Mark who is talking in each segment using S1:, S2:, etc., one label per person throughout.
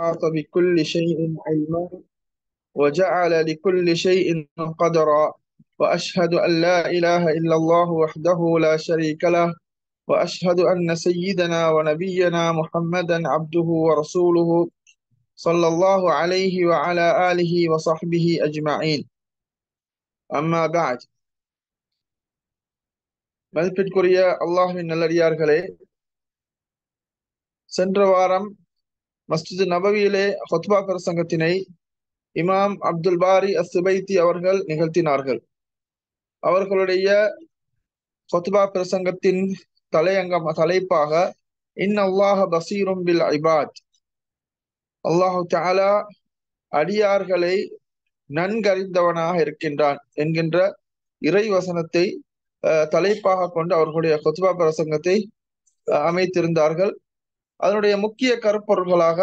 S1: أحاط بكل شيء علما وجعل لكل شيء قدرا وأشهد أن لا إله إلا الله وحده لا شريك له وأشهد أن سيدنا ونبينا محمدا عبده ورسوله صلى الله عليه وعلى آله وصحبه أجمعين. أما بعد. مذبت كوريا الله من நல்லடியார்களே சென்ற வாரம் மஸ்ஜித் நபவியிலே ஹொத்பா பிரசங்கத்தினை இமாம் அப்துல் பாரி அசுபைத்தி அவர்கள் நிகழ்த்தினார்கள். அவர்களுடைய ஹொத்பா பிரசங்கத்தின் தலையங்கம் தலைப்பாக இன் அல்லாஹ பசீரும் பில் ஐபாத். அல்லாஹு தாலா அடியார்களை நன்கறிந்தவனாக இருக்கின்றான் என்கின்ற இறை வசனத்தை தலைப்பாக கொண்டு அவர்களுடைய கொத்பா பிரசங்கத்தை அமைத்திருந்தார்கள். அதனுடைய முக்கிய கருப்பொருள்களாக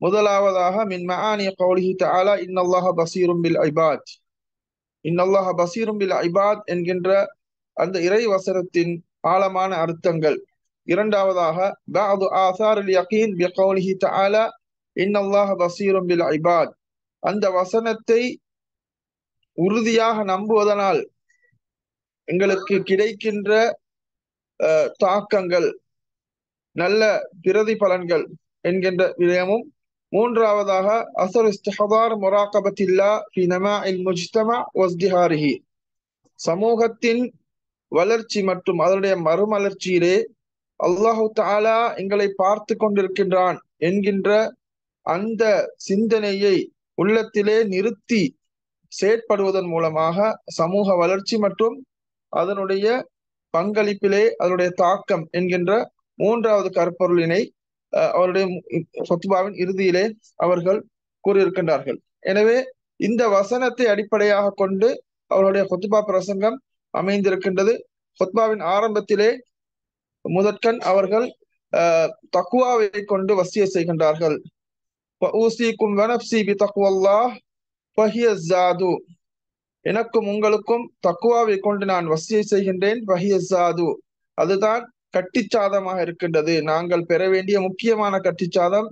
S1: முதலாவதாக மின் மஆனி கௌலிஹி தஆலா இன்னல்லாஹ பசீரும் பில் ஐபாத். இன்னல்லாஹ பசீரும் பில் ஐபாத் என்கின்ற அந்த இறை வசனத்தின் ஆழமான அர்த்தங்கள். இரண்டாவதாக பாது ஆசார் யகீன் பி கௌலிஹி தஆலா இன்னல்லாஹ பசீரும் பில் ஐபாத். அந்த வசனத்தை உறுதியாக நம்புவதனால் எங்களுக்கு கிடைக்கின்ற தாக்கங்கள் நல்ல பிரதிபலன்கள் என்கின்ற விடயமும். மூன்றாவதாக அசர் இஸ்திஹதார் முராகபத்தில்லா ஃபி நமாஇல் முஜ்தமா வஸ்திஹாரிஹி. சமூகத்தின் வளர்ச்சி மற்றும் அதனுடைய மறுமலர்ச்சியிலே அல்லாஹு தாலா எங்களை பார்த்து கொண்டிருக்கின்றான் என்கின்ற அந்த சிந்தனையை உள்ளத்திலே நிறுத்தி செயற்படுவதன் மூலமாக சமூக வளர்ச்சி மற்றும் அதனுடைய பங்களிப்பிலே அதனுடைய தாக்கம் என்கின்ற மூன்றாவது கருப்பொருளினை அவருடைய சொத்துபாவின் இறுதியிலே அவர்கள் கூறியிருக்கின்றார்கள். எனவே இந்த வசனத்தை அடிப்படையாக கொண்டு அவருடைய கொத்துபா பிரசங்கம் அமைந்திருக்கின்றது. சொத்பாவின் ஆரம்பத்திலே முதற்கண் அவர்கள் தக்குவாவை கொண்டு வசிய செய்கின்றார்கள். ஊசிக்கும் வனப்சி பி தக்குவல்லாஹ் எனக்கும் உங்களுக்கும் தக்குவாவை கொண்டு நான் வசியை செய்கின்றேன் பஹியசாது அதுதான் கட்டிச்சாதமாக இருக்கின்றது. நாங்கள் பெற வேண்டிய முக்கியமான கட்டிச்சாதம்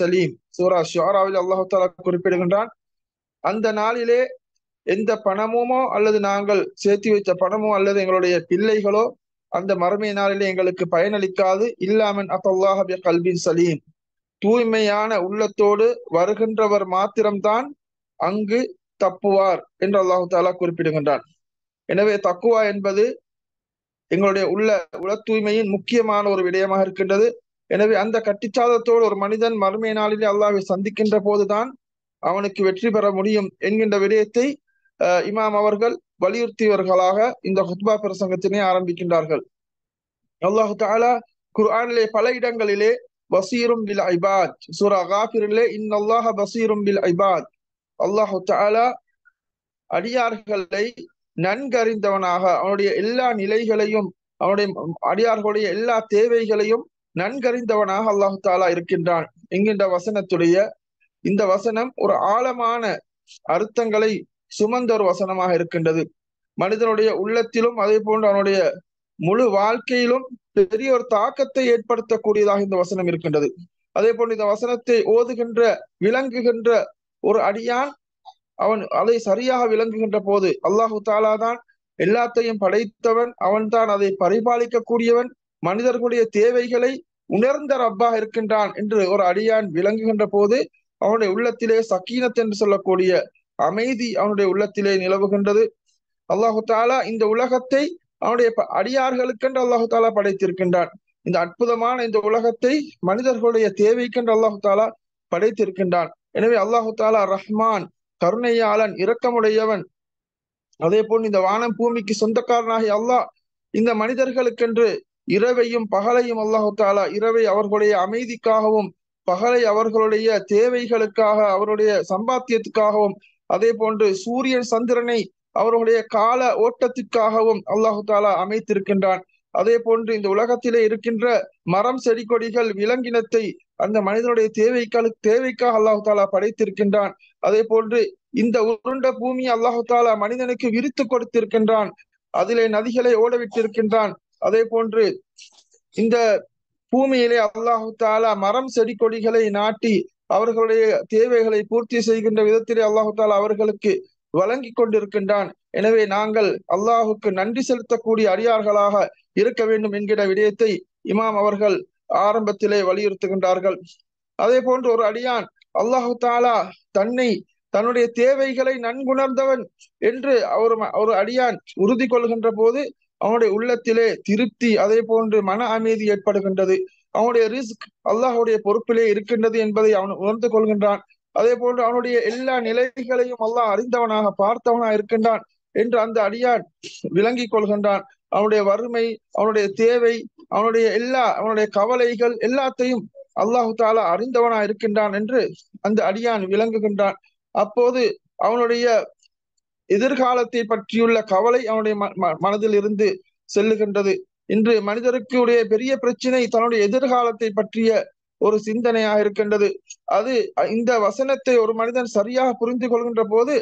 S1: சலீம். சூரா ஷியாராவில் அல்லாஹு தாலா குறிப்பிடுகின்றான் அந்த நாளிலே எந்த பணமுமோ அல்லது நாங்கள் சேர்த்து வைத்த பணமோ அல்லது எங்களுடைய பிள்ளைகளோ அந்த மறுமை நாளிலே எங்களுக்கு பயனளிக்காது. இல்லாமன் அத்தல்லாஹபிய கல்பின் சலீம். தூய்மையான உள்ளத்தோடு வருகின்றவர் மாத்திரம்தான் அங்கு தப்புவார் என்று அல்லாஹு தாலா குறிப்பிடுகின்றான். எனவே தக்குவா என்பது எங்களுடைய உள்ள உள தூய்மையின் முக்கியமான ஒரு விடயமாக இருக்கின்றது. எனவே அந்த கட்டிச்சாதத்தோடு ஒரு மனிதன் மறுமை நாளிலே அல்லாவை சந்திக்கின்ற போதுதான் அவனுக்கு வெற்றி பெற முடியும் என்கின்ற விடயத்தை இமாம் அவர்கள் வலியுறுத்தியவர்களாக இந்த ஹுத்பா பிரசங்கத்தினை ஆரம்பிக்கின்றார்கள். அல்லாஹு தாலா குர்ஆனிலே பல இடங்களிலே பசீரும் பில் ஐபாத் சூரா காபிரிலே இன்னல்லாஹ பசீரும் பில் ஐபாத் அல்லாஹு தாலா அடியார்களை நன்கறிந்தவனாக அவனுடைய எல்லா நிலைகளையும் அவனுடைய அடியார்களுடைய எல்லா தேவைகளையும் நன்கறிந்தவனாக அல்லாஹு தாலா இருக்கின்றான் என்கின்ற வசனத்துடைய இந்த வசனம் ஒரு ஆழமான அர்த்தங்களை சுமந்த ஒரு வசனமாக இருக்கின்றது. மனிதனுடைய உள்ளத்திலும் அதே போன்று அவனுடைய முழு வாழ்க்கையிலும் பெரிய ஒரு தாக்கத்தை ஏற்படுத்தக்கூடியதாக இந்த வசனம் இருக்கின்றது. அதே போன்று இந்த வசனத்தை ஓதுகின்ற விளங்குகின்ற ஒரு அடியான் அவன் அதை சரியாக விளங்குகின்ற போது அல்லாஹு தாலா தான் எல்லாத்தையும் படைத்தவன். அவன் தான் அதை பரிபாலிக்க கூடியவன் மனிதர்களுடைய தேவைகளை உணர்ந்த ரப்பாக இருக்கின்றான் என்று ஒரு அடியான் விளங்குகின்ற போது அவனுடைய உள்ளத்திலே சக்கீனத் என்று சொல்லக்கூடிய அமைதி அவனுடைய உள்ளத்திலே நிலவுகின்றது. அல்லாஹு தாலா இந்த உலகத்தை அவனுடைய அடியார்களுக்கென்று அல்லாஹு தாலா படைத்திருக்கின்றான். இந்த அற்புதமான இந்த உலகத்தை மனிதர்களுடைய தேவைக்கென்று அல்லாஹு தாலா படைத்திருக்கின்றான். எனவே அல்லாஹு தாலா ரஹ்மான் கருணையாளன் இரக்கமுடையவன். அதே போல் இந்த வானம் பூமிக்கு சொந்தக்காரனாகிய அல்லாஹ் இந்த மனிதர்களுக்கென்று இரவையும் பகலையும் அல்லாஹு தாலா இரவை அவர்களுடைய அமைதிக்காகவும் பகலை அவர்களுடைய தேவைகளுக்காக அவருடைய சம்பாத்தியத்துக்காகவும் அதே போன்று சூரியன் சந்திரனை அவர்களுடைய கால ஓட்டத்திற்காகவும் அல்லாஹு தாலா அமைத்திருக்கின்றான். அதே போன்று இந்த உலகத்திலே இருக்கின்ற மரம் செடி கொடிகள் விலங்கினத்தை அந்த மனிதனுடைய தேவைக்காக தேவைக்காக அல்லாஹு தாலா படைத்திருக்கின்றான். அதே போன்று இந்த உருண்ட பூமி அல்லாஹு தாலா மனிதனுக்கு விரித்து கொடுத்திருக்கின்றான். அதிலே நதிகளை ஓடவிட்டிருக்கின்றான். அதே போன்று இந்த பூமியிலே அல்லாஹு தாலா மரம் செடி கொடிகளை நாட்டி அவர்களுடைய தேவைகளை பூர்த்தி செய்கின்ற விதத்திலே அல்லாஹு தாலா அவர்களுக்கு வழங்கி கொண்டிருக்கின்றான். எனவே நாங்கள் அல்லாஹுக்கு நன்றி செலுத்தக்கூடிய அடியார்களாக இருக்க வேண்டும் என்கிற விடயத்தை இமாம் அவர்கள் ஆரம்பத்திலே வலியுறுத்துகின்றார்கள். அதே போன்று ஒரு அடியான் அல்லாஹு தாலா தன்னை தன்னுடைய தேவைகளை நன்குணர்ந்தவன் என்று ஒரு ஒரு அடியான் உறுதி கொள்கின்ற போது அவனுடைய உள்ளத்திலே திருப்தி அதே போன்று மன அமைதி ஏற்படுகின்றது. அவனுடைய ரிஸ்க் அல்லாஹுடைய பொறுப்பிலே இருக்கின்றது என்பதை அவன் உணர்ந்து கொள்கின்றான். அதே போன்று அவனுடைய எல்லா நிலைகளையும் அல்லாஹ் அறிந்தவனாக பார்த்தவனாக இருக்கின்றான் என்று அந்த அடியான் விளங்கி கொள்கின்றான். அவனுடைய வறுமை அவனுடைய தேவை அவனுடைய எல்லா அவனுடைய கவலைகள் எல்லாத்தையும் அல்லாஹு தாலா அறிந்தவனா இருக்கின்றான் என்று அந்த அடியான் விளங்குகின்றான். அப்போது அவனுடைய எதிர்காலத்தை பற்றியுள்ள கவலை அவனுடைய மனதில் இருந்து செல்லுகின்றது. இன்று மனிதருக்கு உடைய பெரிய பிரச்சனை தன்னுடைய எதிர்காலத்தை பற்றிய ஒரு சிந்தனையாக இருக்கின்றது. அது இந்த வசனத்தை ஒரு மனிதன் சரியாக புரிந்து கொள்கின்ற போது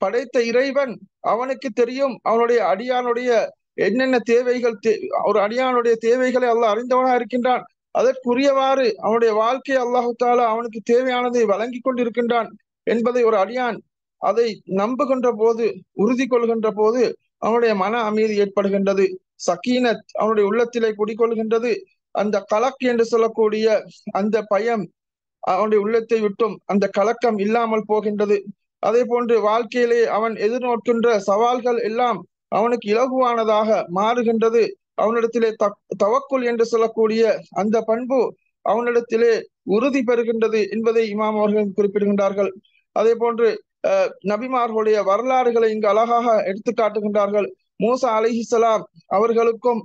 S1: படைத்த இறைவன் அவனுக்கு தெரியும் அவனுடைய அடியானுடைய என்னென்ன தேவைகள் ஒரு அடியானுடைய தேவைகளை அல்லாஹ் அறிந்தவனாக இருக்கின்றான். அதற்குரியவாறு அவனுடைய வாழ்க்கை அல்லாஹு தாலா அவனுக்கு தேவையானதை வழங்கி கொண்டிருக்கின்றான் என்பதை ஒரு அடியான் அதை நம்புகின்ற போது உறுதி கொள்கின்ற போது அவனுடைய மன அமைதி ஏற்படுகின்றது. சக்கீனத் அவனுடைய உள்ளத்திலே குடிக்கொள்கின்றது அந்த கலக் என்று சொல்லக்கூடிய அந்த பயம் அவனுடைய உள்ளத்தை விட்டும் அந்த கலக்கம் இல்லாமல் போகின்றது. அதே போன்று வாழ்க்கையிலே அவன் எதிர்நோக்கின்ற சவால்கள் எல்லாம் அவனுக்கு இலகுவானதாக மாறுகின்றது. அவனிடத்திலே தவக்குள் என்று சொல்லக்கூடிய அந்த பண்பு அவனிடத்திலே உறுதி பெறுகின்றது என்பதை இமாம் அவர்கள் குறிப்பிடுகின்றார்கள். அதே போன்று நபிமார்களுடைய வரலாறுகளை இங்கு அழகாக எடுத்து காட்டுகின்றார்கள். மூசா அலிஹிசலாம் அவர்களுக்கும்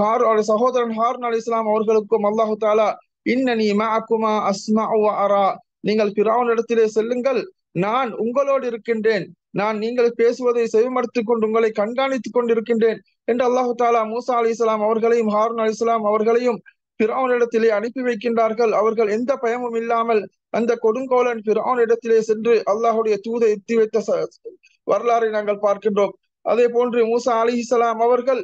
S1: ஹார் சகோதரன் ஹார்ன் அலி இஸ்லாம் அவர்களுக்கும் அல்லாஹு தாலா இன்னனி மாக்குமா அஸ்மா அரா. நீங்கள் பிராவன் இடத்திலே செல்லுங்கள் நான் உங்களோடு இருக்கின்றேன். நான் நீங்கள் பேசுவதை செவிமடுத்துக் கொண்டு உங்களை கண்காணித்துக் கொண்டிருக்கின்றேன் என்று அல்லாஹு தாலா மூசா அலி இஸ்லாம் அவர்களையும் ஹாரூன் அலி இஸ்லாம் அவர்களையும் பிறவனிடத்திலே அனுப்பி வைக்கின்றார்கள். அவர்கள் எந்த பயமும் இல்லாமல் அந்த கொடுங்கோலன் பிரான் இடத்திலே சென்று அல்லாஹுடைய தூதை எத்தி வைத்த வரலாறை நாங்கள் பார்க்கின்றோம். அதே போன்று மூசா அலி இஸ்லாம் அவர்கள்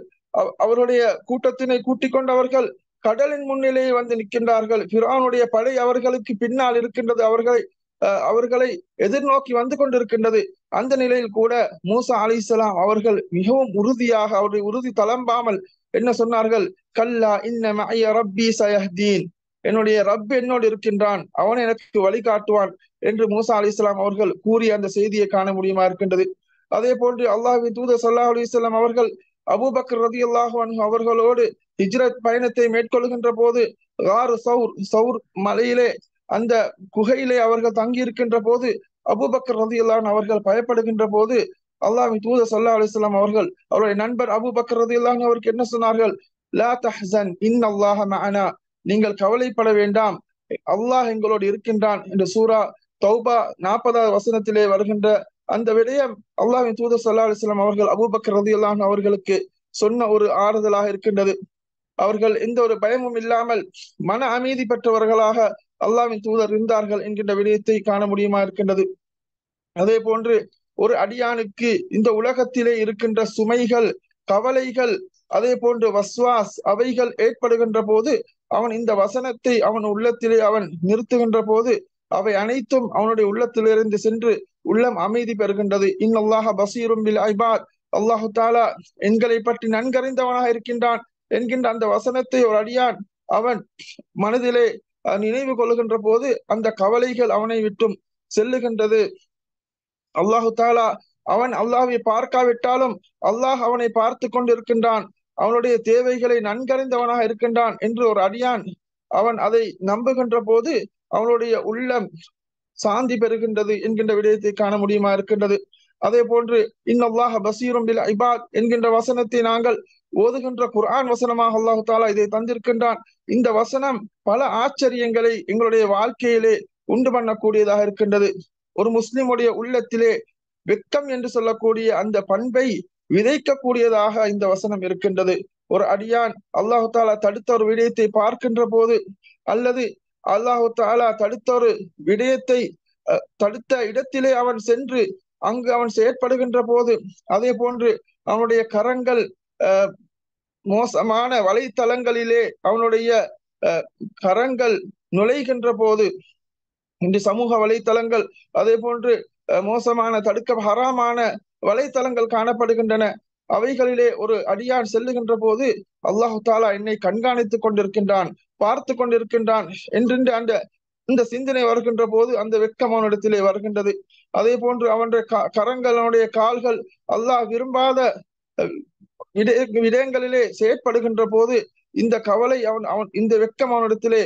S1: அவருடைய கூட்டத்தினை கூட்டிக் கொண்டவர்கள் கடலின் முன்னிலேயே வந்து நிற்கின்றார்கள். பிரானுடைய படை அவர்களுக்கு பின்னால் இருக்கின்றது. அவர்களை அவர்களை எதிர்நோக்கி வந்து கொண்டிருக்கின்றது. அந்த நிலையில் கூட மூசா அலி இஸ்லாம் அவர்கள் மிகவும் உறுதியாக அவருடைய உறுதி தளம்பாமல் என்ன சொன்னார்கள்? கல்லா இன்ன ரப்பி சயஹ்தீன். என்னுடைய ரப் என்னோடு இருக்கின்றான் அவன் எனக்கு வழிகாட்டுவான் என்று மூசா அலி இஸ்லாம் அவர்கள் கூறிய அந்த செய்தியை காண முடியுமா இருக்கின்றது. அதே போன்று அல்லாஹி தூத சல்லா அலி இஸ்லாம் அவர்கள் அபுபக்கர் ரதி அல்லாஹு அவர்களோடு ஹிஜ்ரத் பயணத்தை மேற்கொள்கின்ற போது காரு சவுர் சவுர் மலையிலே அந்த குகையிலே அவர்கள் தங்கி இருக்கின்ற போது அபுபக்கர் ரதி அல்லான் அவர்கள் பயப்படுகின்ற போது அல்லாவின் தூத சல்லா அலிஸ்லாம் அவர்கள் அவருடைய நண்பர் அபுபக்கர் ரதி அவருக்கு என்ன சொன்னார்கள்? லா தஹ்சன் இன் அல்லாஹ நீங்கள் கவலைப்பட வேண்டாம். அல்லாஹ் எங்களோடு இருக்கின்றான் என்று சூரா தௌபா நாற்பதாவது வசனத்திலே வருகின்ற அந்த விடயம் அல்லாஹின் தூத சல்லா அலிஸ்லாம் அவர்கள் அபுபக்கர் ரதி அல்லாஹ் அவர்களுக்கு சொன்ன ஒரு ஆறுதலாக இருக்கின்றது. அவர்கள் எந்த ஒரு பயமும் இல்லாமல் மன அமைதி பெற்றவர்களாக அல்லாவின் தூதர் இருந்தார்கள் என்கின்ற விடயத்தை காண முடியுமா இருக்கின்றது? அதே போன்று ஒரு அடியானுக்கு இந்த உலகத்திலே இருக்கின்ற சுமைகள் கவலைகள் அதே போன்று வஸ்வாஸ் அவைகள் ஏற்படுகின்ற போது அவன் இந்த வசனத்தை அவன் உள்ளத்திலே அவன் நிறுத்துகின்ற போது அவை அனைத்தும் அவனுடைய உள்ளத்திலிருந்து சென்று உள்ளம் அமைதி பெறுகின்றது. இன்னல்லாஹ பசீரும் பில் ஐபாத். அல்லாஹு தாலா எங்களை பற்றி நன்கறிந்தவனாக இருக்கின்றான் என்கின்ற அந்த வசனத்தை ஒரு அடியான் அவன் மனதிலே நினைவு கொள்கின்ற போது அந்த கவலைகள் அவனை விட்டும் செல்லுகின்றது. அல்லாஹு தாலா அவன் அல்லாஹை பார்க்காவிட்டாலும் அல்லாஹ் அவனை பார்த்து கொண்டிருக்கின்றான். அவனுடைய தேவைகளை நன்கறிந்தவனாக இருக்கின்றான் என்று ஒரு அடியான் அவன் அதை நம்புகின்ற போது அவனுடைய உள்ளம் சாந்தி பெறுகின்றது என்கின்ற விடயத்தை காண முடியுமா இருக்கின்றது. அதே போன்று இன்னல்லாஹ பசீரும் பில் ஐபாத் என்கின்ற வசனத்தை நாங்கள் ஓதுகின்ற குர்ஆன் வசனமாக அல்லாஹு தாலா இதை தந்திருக்கின்றான். இந்த வசனம் பல ஆச்சரியங்களை எங்களுடைய வாழ்க்கையிலே உண்டு பண்ணக்கூடியதாக இருக்கின்றது. ஒரு முஸ்லிமுடைய உள்ளத்திலே வெக்கம் என்று சொல்லக்கூடிய அந்த பண்பை விதைக்கக்கூடியதாக இந்த வசனம் இருக்கின்றது. ஒரு அடியான் அல்லாஹு தாலா தடுத்த ஒரு விடயத்தை பார்க்கின்ற போது அல்லது அல்லாஹு தாலா தடுத்த ஒரு விடயத்தை தடுத்த இடத்திலே அவன் சென்று அங்கு அவன் செயற்படுகின்ற போது அதே போன்று அவனுடைய கரங்கள் மோசமான வலைத்தளங்களிலே அவனுடைய கரங்கள் நுழைகின்ற போது இன்று சமூக வலைத்தளங்கள் அதே போன்று மோசமான தடுக்க ஹராமான வலைத்தளங்கள் காணப்படுகின்றன. அவைகளிலே ஒரு அடியான் செல்லுகின்ற போது அல்லாஹு தாலா என்னை கண்காணித்துக் கொண்டிருக்கின்றான் பார்த்து கொண்டிருக்கின்றான் என்று அந்த இந்த சிந்தனை வருகின்ற போது அந்த வெட்கம் அவனிடத்திலே வருகின்றது. அதே போன்று அவனுடைய கரங்களுடைய கால்கள் அல்லாஹ் விரும்பாத விடயங்களிலே செயற்படுகின்ற போது இந்த கவலை அவன் அவன் இந்த வெக்கம் அவனிடத்திலே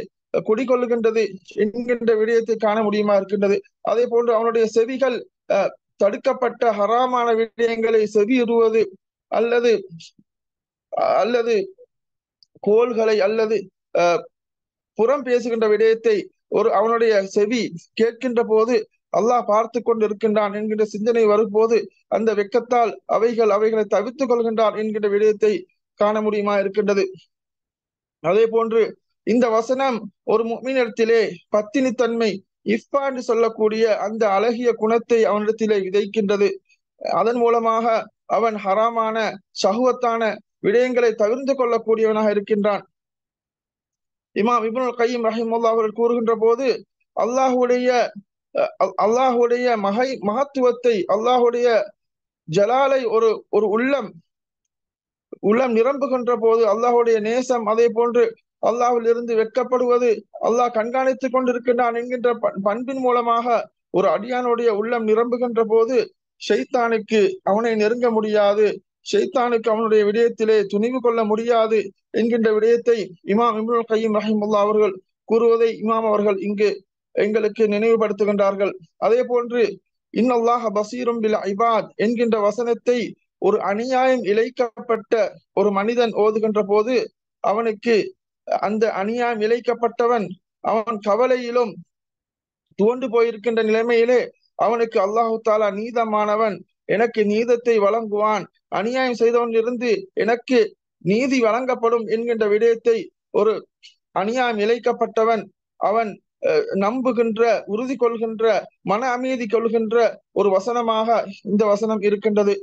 S1: குடிகொள்ளுகின்றது என்கின்ற விடயத்தை காண முடியுமா இருக்கின்றது. அதே போன்று அவனுடைய செவிகள் தடுக்கப்பட்ட ஹராமான விடயங்களை செவியுறுவது அல்லது அல்லது கோள்களை அல்லது புறம் பேசுகின்ற விடயத்தை ஒரு அவனுடைய செவி கேட்கின்ற போது அல்லாஹ் பார்த்து கொண்டு இருக்கின்றான் என்கின்ற சிந்தனை வரும்போது அந்த வெக்கத்தால் அவைகள் அவைகளை தவித்துக் கொள்கின்றான் என்கின்ற விடயத்தை காண முடியுமா இருக்கின்றது? அதே போன்று இந்த வசனம் ஒரு மீனிடத்திலே பத்தினித்தன்மை இஃபா என்று சொல்லக்கூடிய அந்த அழகிய குணத்தை அவனிடத்திலே விதைக்கின்றது. அதன் மூலமாக அவன் ஹராமான சகுவத்தான விடயங்களை தவிர்த்து கொள்ளக்கூடியவனாக இருக்கின்றான். இமாம் இபுல் கையம் ரஹிமுல்லா அவர்கள் கூறுகின்ற போது அல்லாஹுடைய அல்லாஹுடைய மகை மகத்துவத்தை அல்லாஹுடைய ஜலாலை ஒரு ஒரு உள்ளம் உள்ளம் நிரம்புகின்ற போது அல்லாஹுடைய நேசம் அதே போன்று அல்லாஹில் இருந்து வெட்கப்படுவது அல்லாஹ் கண்காணித்துக் கொண்டிருக்கின்றான் என்கின்ற பண்பின் மூலமாக ஒரு அடியானுடைய உள்ளம் நிரம்புகின்ற போது ஷைத்தானுக்கு அவனை நெருங்க முடியாது ஷைத்தானுக்கு அவனுடைய விடயத்திலே துணிவு கொள்ள முடியாது என்கின்ற விடயத்தை இமாம் இம்ருல் கையும் ரஹிமுல்லா அவர்கள் கூறுவதை இமாம் அவர்கள் இங்கு எங்களுக்கு நினைவுபடுத்துகின்றார்கள். அதே போன்று இன்னல்லாஹ பசீரும் பில் ஐபாத் என்கின்ற வசனத்தை ஒரு அநியாயம் இழைக்கப்பட்ட ஒரு மனிதன் ஓதுகின்ற போது அவனுக்கு அந்த அநியாயம் இழைக்கப்பட்டவன் அவன் கவலையிலும் துவண்டு போயிருக்கின்ற நிலைமையிலே அவனுக்கு அல்லாஹு தாலா நீதமானவன் எனக்கு நீதத்தை வழங்குவான். அநியாயம் செய்தவனிலிருந்து எனக்கு நீதி வழங்கப்படும் என்கின்ற விடயத்தை ஒரு அநியாயம் இழைக்கப்பட்டவன் அவன் நம்புகின்ற உறுதி கொள்கின்ற மன அமைதி கொள்கின்ற ஒரு வசனமாக இந்த வசனம் இருக்கின்றது.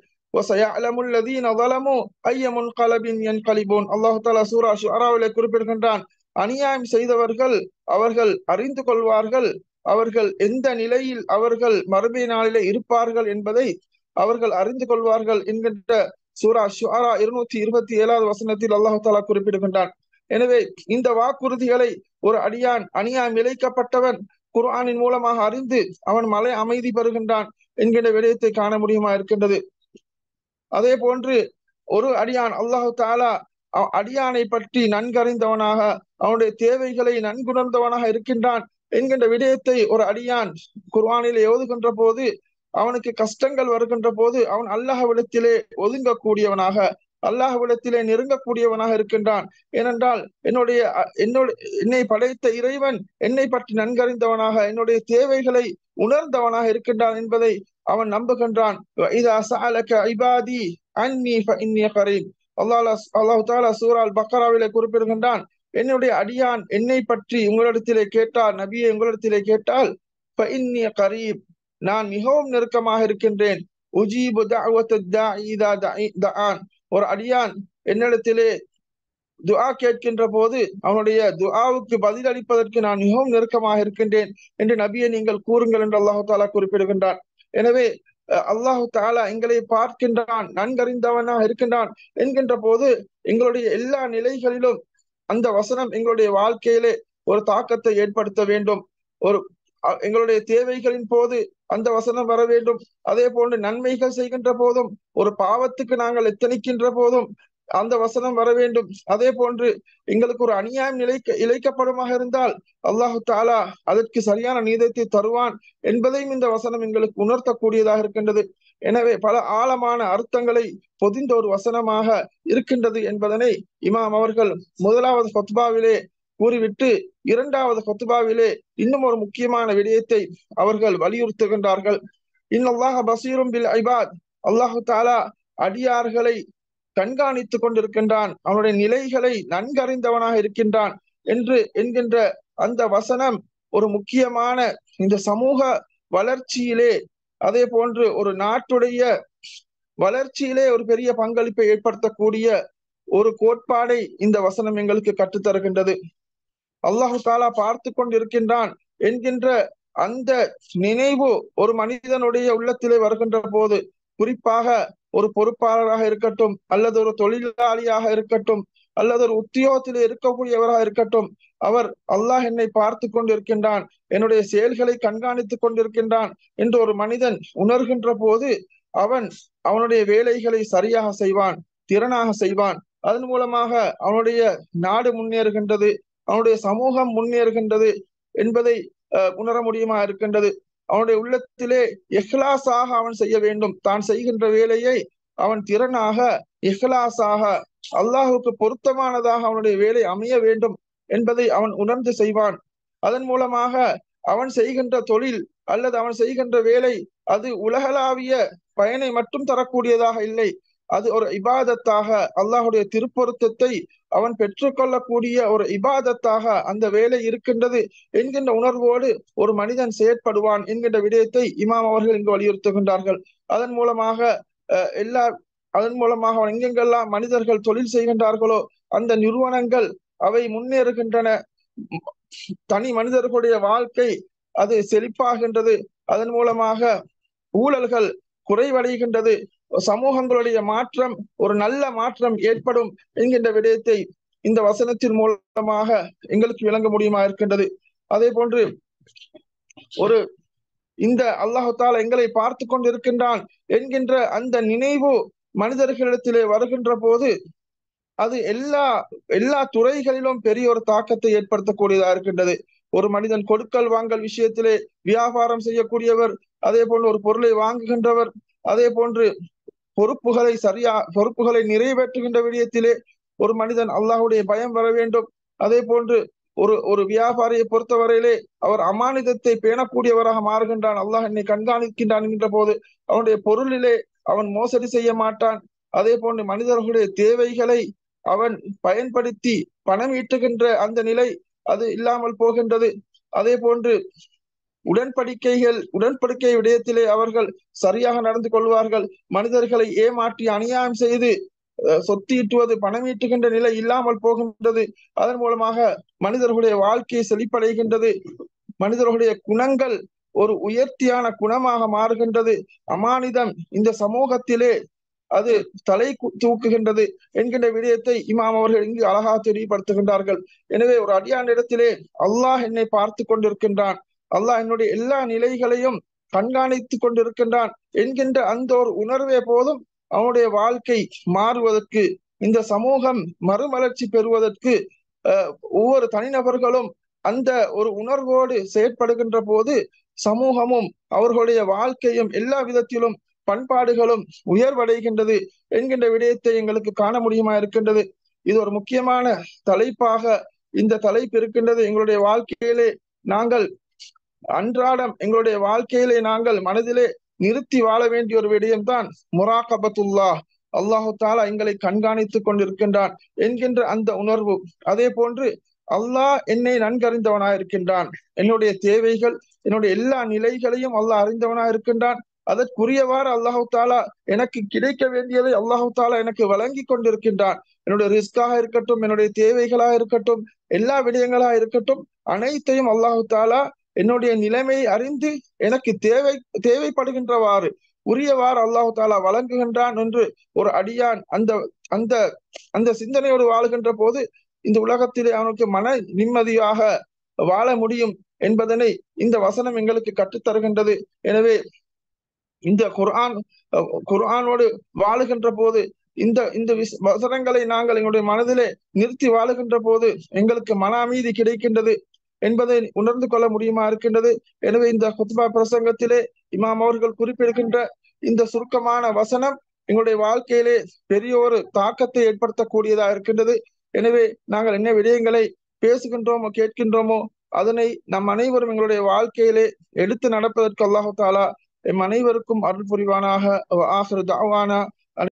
S1: அல்லாஹு தாலா குறிப்பிடுகின்றான் அநியாயம் செய்தவர்கள் அவர்கள் அறிந்து கொள்வார்கள் அவர்கள் எந்த நிலையில் அவர்கள் மறுமை நாளிலே இருப்பார்கள் என்பதை அவர்கள் அறிந்து கொள்வார்கள் என்கின்ற சூரா ஷுரா இருநூத்தி இருபத்தி ஏழாவது வசனத்தில் அல்லாஹு தாலா குறிப்பிடுகின்றான். எனவே இந்த வாக்குறுதிகளை ஒரு அடியான் அணியான் இழைக்கப்பட்டவன் குர்ஆனின் மூலமாக அறிந்து அவன் மலை அமைதி பெறுகின்றான் என்கின்ற விடயத்தை காண முடியுமா இருக்கின்றது? அதே போன்று ஒரு அடியான் அல்லாஹு தாலா அடியானை பற்றி நன்கறிந்தவனாக அவனுடைய தேவைகளை நன்குணர்ந்தவனாக இருக்கின்றான் என்கின்ற விடயத்தை ஒரு அடியான் குர்ஆனில் எழுதுகின்ற போது அவனுக்கு கஷ்டங்கள் வருகின்ற போது அவன் அல்லாஹ் விடத்திலே ஒதுங்கக்கூடியவனாக அல்லாஹ்விடத்திலே நெருங்கக்கூடியவனாக இருக்கின்றான். ஏனென்றால் என்னுடைய என்னோட என்னை படைத்த இறைவன் என்னை பற்றி நன்கறிந்தவனாக என்னுடைய தேவைகளை உணர்ந்தவனாக இருக்கின்றான் என்பதை அவன் நம்புகின்றான். அல்லாஹு தாலா சூரால் பக்கராவிலே குறிப்பிடுகின்றான் என்னுடைய அடியான் என்னை பற்றி உங்களிடத்திலே கேட்டால் நபியை உங்களிடத்திலே கேட்டால் கரீப் நான் மிகவும் நெருக்கமாக இருக்கின்றேன். உஜீபு ஒரு அடியான் என்னிடத்திலே துஆ கேட்கின்ற போது அவனுடைய துஆவுக்கு பதில் அளிப்பதற்கு நான் மிகவும் நெருக்கமாக இருக்கின்றேன் என்று நபியை நீங்கள் கூறுங்கள் என்று அல்லாஹு தாலா குறிப்பிடுகின்றான். எனவே அல்லாஹு தாலா எங்களை பார்க்கின்றான் நன்கறிந்தவனாக இருக்கின்றான் என்கின்ற போது எங்களுடைய எல்லா நிலைகளிலும் அந்த வசனம் எங்களுடைய வாழ்க்கையிலே ஒரு தாக்கத்தை ஏற்படுத்த வேண்டும். ஒரு எங்களுடைய தேவைகளின் போது அந்த வசனம் வர வேண்டும். அதே போன்று நன்மைகள் செய்கின்ற போதும் ஒரு பாவத்துக்கு நாங்கள் எத்தனிக்கின்ற போதும் அந்த வசனம் வர வேண்டும். அதே போன்று எங்களுக்கு ஒரு அநியாயம் இழைக்க இழைக்கப்படுமாக இருந்தால் அல்லாஹு தாலா அதற்கு சரியான நீதத்தை தருவான் என்பதையும் இந்த வசனம் எங்களுக்கு உணர்த்தக்கூடியதாக இருக்கின்றது. எனவே பல ஆழமான அர்த்தங்களை பொதிந்த ஒரு வசனமாக இருக்கின்றது என்பதனை இமாம் அவர்கள் முதலாவது ஃபத்பாவிலே கூறிவிட்டு இரண்டாவது ஹத்துபாவிலே இன்னும் ஒரு முக்கியமான விடயத்தை அவர்கள் வலியுறுத்துகின்றார்கள். இன்னல்லாஹ பசீரும் பில் ஐபாத். அல்லாஹு தாலா அடியார்களை கண்காணித்துக் கொண்டிருக்கின்றான். அவனுடைய நிலைகளை நன்கறிந்தவனாக இருக்கின்றான் என்று என்கின்ற அந்த வசனம் ஒரு முக்கியமான இந்த சமூக வளர்ச்சியிலே அதே போன்று ஒரு நாட்டுடைய வளர்ச்சியிலே ஒரு பெரிய பங்களிப்பை ஏற்படுத்தக்கூடிய ஒரு கோட்பாடை இந்த வசனம் எங்களுக்கு கற்றுத்தருகின்றது. அல்லாஹு தாலா பார்த்து கொண்டிருக்கின்றான் என்கின்ற அந்த நினைவு ஒரு மனிதனுடைய உள்ளத்திலே வருகின்ற போது குறிப்பாக ஒரு பொறுப்பாளராக இருக்கட்டும் அல்லது ஒரு தொழிலாளியாக இருக்கட்டும் அல்லது ஒரு உத்தியோகத்திலே இருக்கக்கூடியவராக இருக்கட்டும் அவர் அல்லாஹ் என்னை பார்த்து கொண்டிருக்கின்றான் என்னுடைய செயல்களை கண்காணித்துக் கொண்டிருக்கின்றான் என்று ஒரு மனிதன் உணர்கின்ற போது அவன் அவனுடைய வேலைகளை சரியாக செய்வான் திறனாக செய்வான். அதன் மூலமாக அவனுடைய நாடு முன்னேறுகின்றது அவனுடைய சமூகம் முன்னேறுகின்றது என்பதை உணர முடியுமா இருக்கின்றது? அவனுடைய உள்ளத்திலே எஹ்லாஸாக அவன் செய்ய வேண்டும். தான் செய்கின்ற வேலையை அவன் திறனாக இஹ்லாஸாக அல்லாஹுக்கு பொருத்தமானதாக அவனுடைய வேலை அமைய வேண்டும் என்பதை அவன் உணர்ந்து செய்வான். அதன் மூலமாக அவன் செய்கின்ற தொழில் அல்லது அவன் செய்கின்ற வேலை அது உலகளாவிய பயனை மட்டும் தரக்கூடியதாக இல்லை. அது ஒரு இபாதத்தாக அல்லாஹுடைய திருப்பொருத்தத்தை அவன் பெற்றுக்கொள்ளக்கூடிய ஒரு இபாதத்தாக அந்த வேலை இருக்கின்றது என்கின்ற உணர்வோடு ஒரு மனிதன் செயற்படுவான் என்கின்ற விடயத்தை இமாம் அவர்கள் இங்கு வலியுறுத்துகின்றார்கள். அதன் மூலமாக எல்லா அதன் மூலமாக அவன் எங்கெங்கெல்லாம் மனிதர்கள் தொழில் செய்கின்றார்களோ அந்த நிறுவனங்கள் அவை முன்னேறுகின்றன. தனி மனிதர்களுடைய வாழ்க்கை அது செழிப்பாகின்றது. அதன் மூலமாக ஊழல்கள் குறைவடைகின்றது. சமூகங்களுடைய மாற்றம் ஒரு நல்ல மாற்றம் ஏற்படும் என்கின்ற விடயத்தை இந்த வசனத்தின் மூலமாக எங்களுக்கு விளங்க முடியுமா இருக்கின்றது. அதே போன்று ஒரு இந்த அல்லாஹால எங்களை பார்த்து கொண்டிருக்கின்றான் என்கின்ற அந்த நினைவு மனிதர்களிடத்திலே வருகின்ற போது அது எல்லா எல்லா துறைகளிலும் பெரிய ஒரு தாக்கத்தை ஏற்படுத்தக்கூடியதா இருக்கின்றது. ஒரு மனிதன் கொடுக்கல் வாங்கல் விஷயத்திலே வியாபாரம் செய்யக்கூடியவர் அதே போன்று ஒரு பொருளை வாங்குகின்றவர் அதே போன்று பொறுப்புகளை சரியா பொறுப்புகளை நிறைவேற்றுகின்ற விடயத்திலே ஒரு மனிதன் அல்லாஹுடைய பயம் வர வேண்டும். அதே போன்று ஒரு ஒரு வியாபாரியை பொறுத்தவரையிலே அவர் அமானிதத்தை பேணக்கூடியவராக மாறுகின்றான். அல்லாஹ் என்னை கண்காணிக்கின்றான் என்கின்ற போது அவனுடைய பொருளிலே அவன் மோசடி செய்ய மாட்டான். அதே போன்று மனிதர்களுடைய தேவைகளை அவன் பயன்படுத்தி பணம் ஈட்டுகின்ற அந்த நிலை அது இல்லாமல் போகின்றது. அதே போன்று உடன்படிக்கைகள் உடன்படிக்கை விடயத்திலே அவர்கள் சரியாக நடந்து கொள்வார்கள். மனிதர்களை ஏமாற்றி அநியாயம் செய்து சொத்தீட்டுவது பணம் ஈட்டுகின்ற நிலை இல்லாமல் போகின்றது. அதன் மூலமாக மனிதர்களுடைய வாழ்க்கையை செழிப்படைகின்றது. மனிதர்களுடைய குணங்கள் ஒரு உயர்த்தியான குணமாக மாறுகின்றது. அமானிதம் இந்த சமூகத்திலே அது தலை தூக்குகின்றது என்கின்ற விடயத்தை இமாம் அவர்கள் இங்கு அழகாக தெரியப்படுத்துகின்றார்கள். எனவே ஒரு அடியான் இடத்திலே அல்லாஹ் என்னை பார்த்து கொண்டிருக்கின்றான். அல்லாஹ் என்னுடைய எல்லா நிலைகளையும் கண்காணித்து கொண்டிருக்கின்றான் என்கின்ற அந்த ஒரு உணர்வே போதும் அவனுடைய வாழ்க்கை மாறுவதற்கு இந்த சமூகம் மறுமலர்ச்சி பெறுவதற்கு ஒவ்வொரு தனிநபர்களும் அந்த ஒரு உணர்வோடு செயற்படுகின்ற போது சமூகமும் அவர்களுடைய வாழ்க்கையும் எல்லா விதத்திலும் பண்பாடுகளும் உயர்வடைகின்றது என்கின்ற விடயத்தை எங்களுக்கு காண முடியுமா இருக்கின்றது. இது ஒரு முக்கியமான தலைப்பாக இந்த தலைப்பு இருக்கின்றது. எங்களுடைய வாழ்க்கையிலே நாங்கள் அன்றாடம் எங்களுடைய வாழ்க்கையிலே நாங்கள் மனதிலே நிறுத்தி வாழ வேண்டிய ஒரு விடயம்தான் முராகபத்துல்லா. அல்லாஹு தாலா எங்களை கண்காணித்துக் கொண்டிருக்கின்றான் என்கின்ற அந்த உணர்வு. அதே போன்று அல்லாஹ் என்னை நன்கறிந்தவனா இருக்கின்றான் என்னுடைய தேவைகள் என்னுடைய எல்லா நிலைகளையும் அல்லாஹ் அறிந்தவனா இருக்கின்றான் அதற்குரியவாறு அல்லாஹு தாலா எனக்கு கிடைக்க வேண்டியதை அல்லாஹு தாலா எனக்கு வழங்கி கொண்டிருக்கின்றான். என்னுடைய ரிஸ்காக இருக்கட்டும் என்னுடைய தேவைகளாக இருக்கட்டும் எல்லா விடயங்களா இருக்கட்டும் அனைத்தையும் அல்லாஹு தாலா என்னுடைய நிலைமையை அறிந்து எனக்கு தேவை தேவைப்படுகின்றவாறு உரியவாறு அல்லாஹு தாலா வழங்குகின்றான் என்று ஒரு அடியான் அந்த அந்த அந்த சிந்தனையோடு வாழுகின்ற போது இந்த உலகத்திலே அவனுக்கு மன நிம்மதியாக வாழ முடியும் என்பதனை இந்த வசனம் எங்களுக்கு கற்றுத்தருகின்றது. எனவே இந்த குர்ஆன் குர்ஆனோடு வாழுகின்ற போது இந்த இந்த வசனங்களை நாங்கள் எங்களுடைய மனதிலே நிறுத்தி வாழுகின்ற போது எங்களுக்கு மன அமைதி கிடைக்கின்றது. என்பதை உணர்ந்து கொள்ள முடியுமா இருக்கின்றது? எனவே இந்த ஹுத்பா பிரசங்கத்திலே இமாம் அவர்கள் குறிப்பிடுகின்ற இந்த சுருக்கமான வசனம் எங்களுடைய வாழ்க்கையிலே பெரிய ஒரு தாக்கத்தை ஏற்படுத்தக்கூடியதா இருக்கின்றது. எனவே நாங்கள் என்ன விடயங்களை பேசுகின்றோமோ கேட்கின்றோமோ அதனை நம் அனைவரும் எங்களுடைய வாழ்க்கையிலே எடுத்து நடப்பதற்கு அல்லாஹு தாலா எம் அனைவருக்கும் அருள் புரிவானாக. ஆஹிரு தாவானா